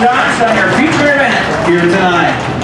shots on your feature event here tonight.